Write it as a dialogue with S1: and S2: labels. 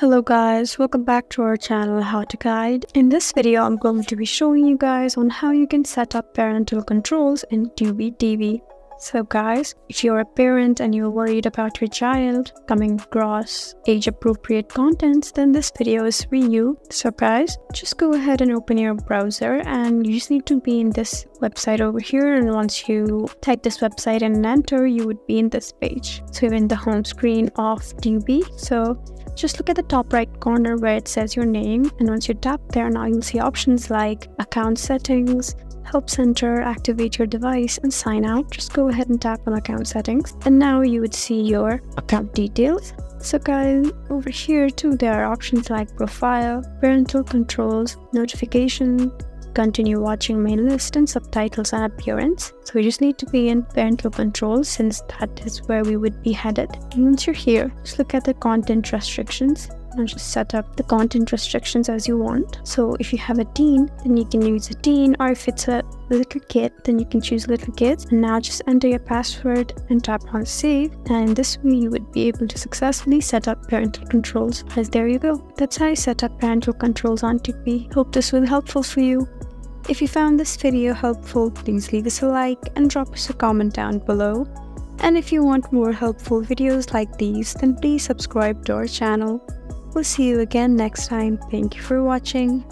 S1: Hello guys, welcome back to our channel How to Guide. In this video, I'm going to be showing you guys on how you can set up parental controls in Tubi TV. So guys, if you're a parent and you're worried about your child coming across age-appropriate contents, then this video is for you. Surprise! Just go ahead and open your browser and you just need to be in this website over here and once you type this website and enter, you would be in this page. So you're in the home screen of Tubi. So just look at the top right corner where it says your name and once you tap there now you'll see options like account settings, help center, activate your device, and sign out, just go ahead and tap on account settings. And now you would see your account details. So guys, over here too, there are options like profile, parental controls, notification, continue watching main list and subtitles and appearance. So we just need to be in parental controls since that is where we would be headed. And once you're here, just look at the content restrictions and just set up the content restrictions as you want. So if you have a teen, then you can use a teen, or if it's a little kid, then you can choose little kids. And now just enter your password and tap on save. And this way you would be able to successfully set up parental controls. As there you go. That's how you set up parental controls on Tubi. Hope this was helpful for you. If you found this video helpful, please leave us a like and drop us a comment down below. And if you want more helpful videos like these, then please subscribe to our channel. We'll see you again next time. Thank you for watching.